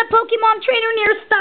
A Pokemon trainer near Star.